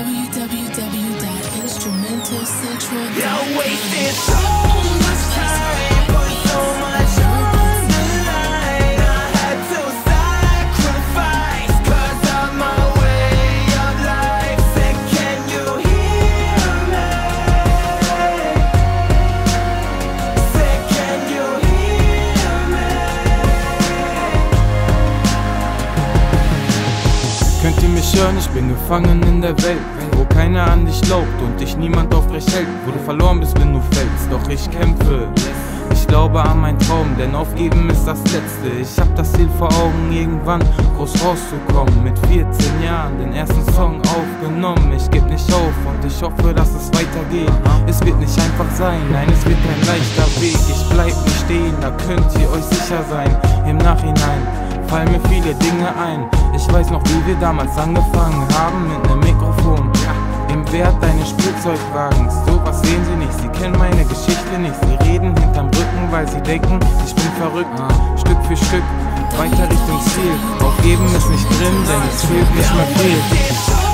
www.instrumentalcentral.com. Yo, wait, Könnt ihr mich hören? Ich bin gefangen in der Welt, wo keiner an dich glaubt und dich niemand aufrecht hält. Wo du verloren bist, wenn du fällst, doch ich kämpfe. Ich glaube an meinen Traum, denn aufgeben ist das Letzte. Ich hab das Ziel vor Augen, irgendwann groß rauszukommen. Mit 14 Jahren den ersten Song aufgenommen. Ich geb nicht auf und ich hoffe, dass es weitergeht. Es wird nicht einfach sein, nein, es wird kein leichter Weg. Ich bleib nicht stehen, da könnt ihr euch sicher sein. Im Nachhinein fallen mir viele Dinge ein. Ich weiß noch, wie wir damals angefangen haben mit nem Mikrofon. Im Wert deines Spielzeugwagens. Sowas sehen sie nicht, sie kennen meine Geschichte nicht. Sie reden hinterm Rücken, weil sie denken, ich bin verrückt. Stück für Stück, weiter Richtung Ziel. Aufgeben ist nicht drin, denn es fehlt nicht mehr viel.